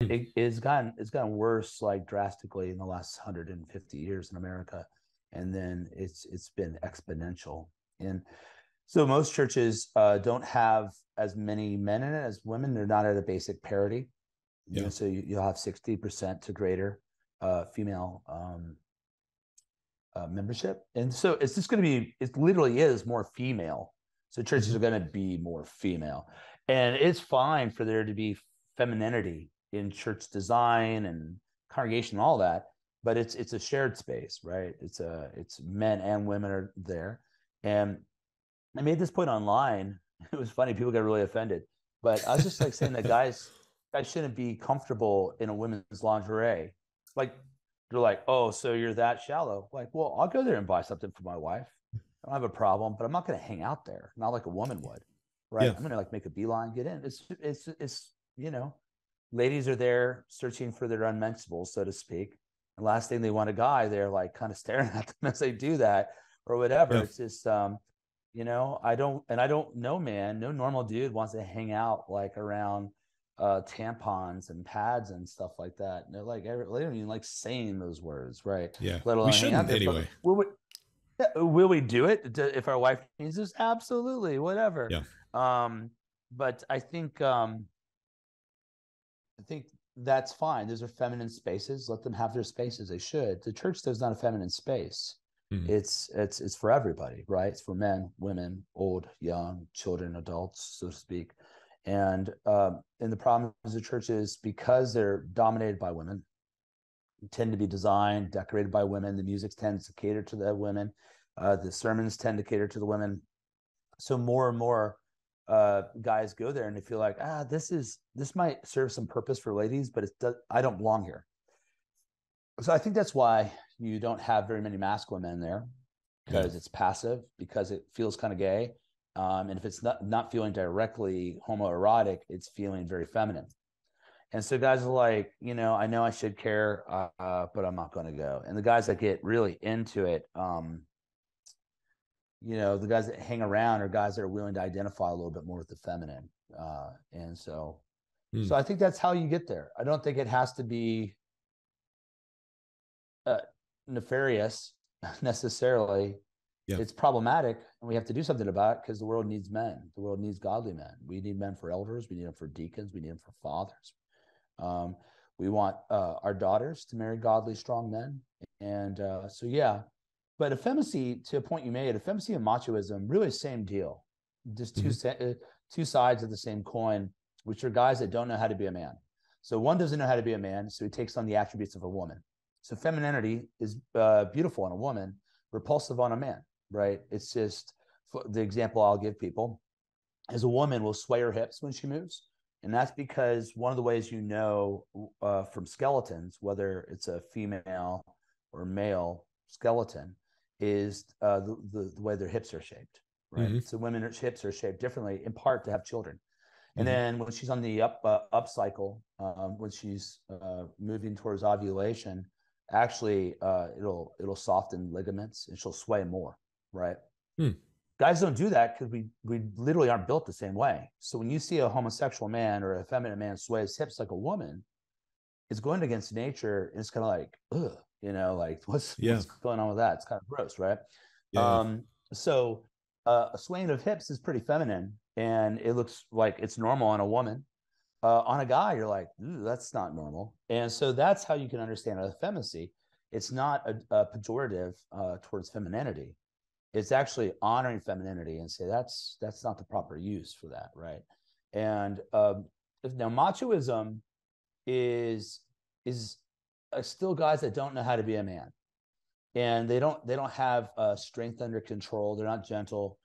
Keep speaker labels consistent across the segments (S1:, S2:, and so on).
S1: Hmm. it, it's gotten it's gotten worse like drastically in the last 150 years in America, and then it's it's been exponential. And so most churches uh, don't have as many men in it as women. They're not at a basic parity. Yeah. You know, so you, will have 60% to greater uh, female um, uh, membership. And so it's just going to be, it literally is more female. So churches mm-hmm. are going to be more female. And it's fine for there to be femininity in church design and congregation and all that but it's it's a shared space right? It's a it's men and women are there. And i made this point online. It was funny people got really offended but i was just like saying that guys guys shouldn't be comfortable in a women's lingerie. Like they're like oh so you're that shallow. Like well i'll go there and buy something for my wife. I don't have a problem but i'm not going to hang out there. Not like a woman would right? Yeah. i'm going to like make a beeline get in. It's it's it's you know ladies are there searching for their unmentionables, so to speak. And last thing they want a guy they're like kind of staring at them as they do that or whatever. Yeah. It's just um, you know, I don't and I don't know, man, no normal dude wants to hang out like around uh tampons and pads and stuff like that. And they're like they don't even like saying those words, right?
S2: Yeah. Let alone we shouldn't anyway.
S1: Will we, will we do it if our wife needs us? Absolutely, whatever.
S2: Yeah.
S1: Um, but I think um I think that's fine. Those are feminine spaces. Let them have their spaces. They should. The church though, is not a feminine space. Mm-hmm. It's it's it's for everybody, right? It's for men, women, old, young, children, adults, so to speak. And um, and the problem is the churches because they're dominated by women, tend to be designed, decorated by women. The music tends to cater to the women. Uh, the sermons tend to cater to the women. So more and more uh, guys go there and they feel like, ah, this is this might serve some purpose for ladies, but it's I don't belong here. So I think that's why you don't have very many masculine men there because yeah. it's passive, because it feels kind of gay. Um, and if it's not not feeling directly homoerotic, it's feeling very feminine. And so guys are like, you know, I know I should care, uh, but I'm not going to go. And the guys that get really into it, um, you know the guys that hang around are guys that are willing to identify a little bit more with the feminine uh, and so mm. so i think that's how you get there. I don't think it has to be uh, nefarious necessarily. Yeah. it's problematic and we have to do something about it because the world needs men. The world needs godly men. We need men for elders we need them for deacons we need them for fathers. Um, we want uh, our daughters to marry godly strong men and uh, so yeah but effeminacy, to a point you made, effeminacy and machoism, really same deal. Just 2 mm-hmm. Uh, two sides of the same coin, which are guys that don't know how to be a man. So one doesn't know how to be a man, so he takes on the attributes of a woman. So femininity is uh, beautiful on a woman, repulsive on a man, right? It's just the example I'll give people is a woman will sway her hips when she moves. And that's because one of the ways you know uh, from skeletons, whether it's a female or male skeleton, is uh, the, the, the, way their hips are shaped, right? Mm-hmm. So women's hips are shaped differently, in part to have children. And mm-hmm. then when she's on the up uh, up cycle, um, when she's uh, moving towards ovulation, actually uh, it'll it'll soften ligaments and she'll sway more, right? Hmm. Guys don't do that because we we literally aren't built the same way. So when you see a homosexual man or a feminine man sway his hips like a woman, it's going against nature. And it's kind of like, ugh, you know like what's yeah. what's going on with that? It's kind of gross right? Yeah. um so uh, a swaying of hips is pretty feminine and it looks like it's normal on a woman. Uh, on a guy you're like that's not normal. And so that's how you can understand effeminacy. It's not a, a pejorative uh, towards femininity. It's actually honoring femininity and say that's that's not the proper use for that right? And um, now machoism is is uh, still guys that don't know how to be a man. And they don't they don't have uh, strength under control. They're not gentle.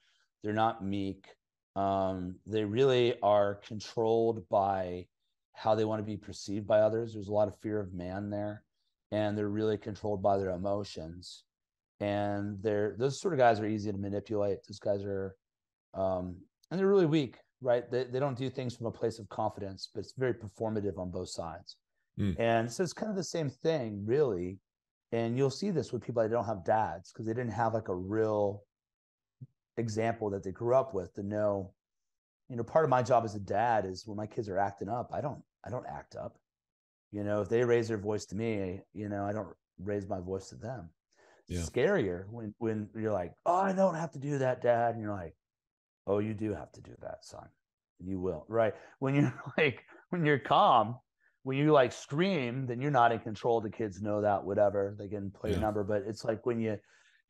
S1: They're not meek. Um, they really are controlled by how they want to be perceived by others. There's a lot of fear of man there and they're really controlled by their emotions. And they're those sort of guys are easy to manipulate. Those guys are um, and they're really weak right? They, they don't do things from a place of confidence but it's very performative on both sides Mm. And so it's kind of the same thing, really. And you'll see this with people that don't have dads because they didn't have like a real example that they grew up with to know, you know, part of my job as a dad is when my kids are acting up, I don't, I don't act up. You know, if they raise their voice to me, you know, I don't raise my voice to them. Yeah. Scarier when when you're like, oh, I don't have to do that, Dad, and you're like, oh, you do have to do that, son. You will, right? When you're like, when you're calm, when you like scream, then you're not in control. The kids know that, whatever they can play yeah. a number. But it's like when you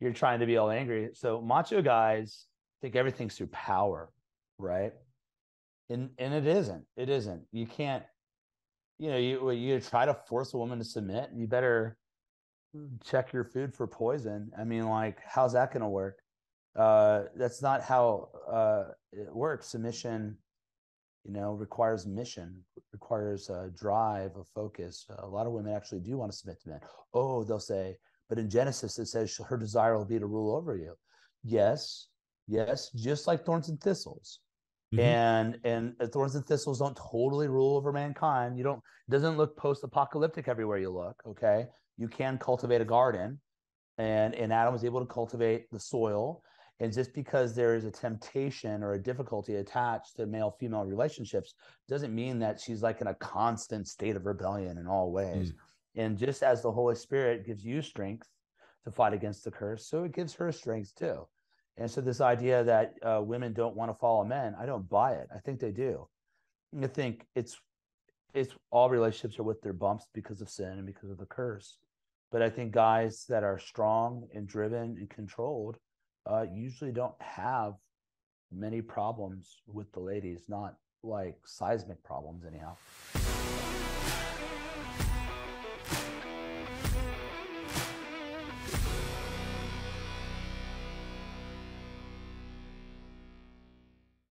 S1: you're trying to be all angry. So macho guys think everything's through power, right? And and it isn't. It isn't. You can't. You know, you you try to force a woman to submit. You better check your food for poison. I mean, like, how's that going to work? Uh, that's not how uh, it works. Submission you know, requires mission, requires a drive, a focus. A lot of women actually do want to submit to men. Oh, they'll say, but in Genesis it says her desire will be to rule over you. Yes, yes, just like thorns and thistles. Mm-hmm. And and thorns and thistles don't totally rule over mankind. You don't it doesn't look post-apocalyptic everywhere you look. Okay, you can cultivate a garden, and and Adam was able to cultivate the soil and just because there is a temptation or a difficulty attached to male female relationships doesn't mean that she's like in a constant state of rebellion in all ways. Mm. And just as the Holy Spirit gives you strength to fight against the curse, so it gives her strength too. And so, this idea that uh, women don't want to follow men, I don't buy it. I think they do. I think it's it's all relationships are with their bumps because of sin and because of the curse. But I think guys that are strong and driven and controlled uh, usually don't have many problems with the ladies, not like seismic problems, anyhow.